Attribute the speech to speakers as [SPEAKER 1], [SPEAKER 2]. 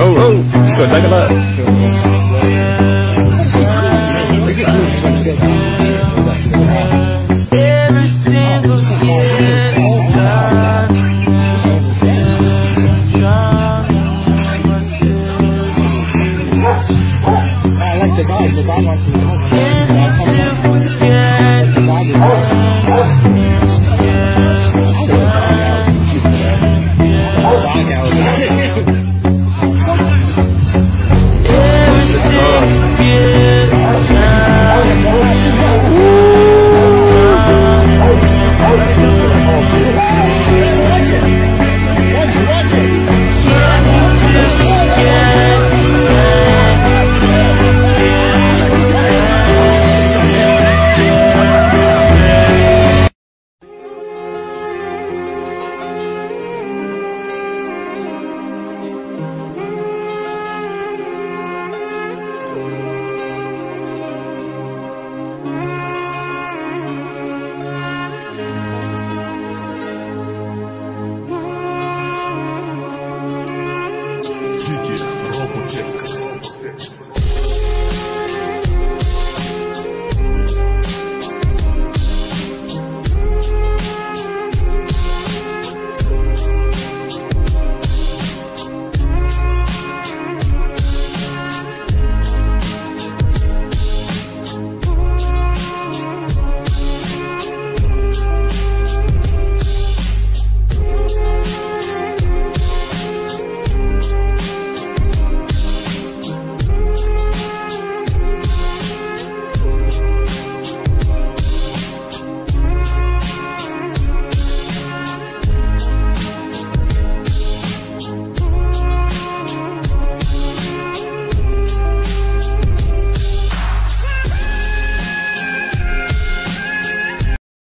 [SPEAKER 1] Oh, oh, good, take a look.
[SPEAKER 2] The guy. The wants to.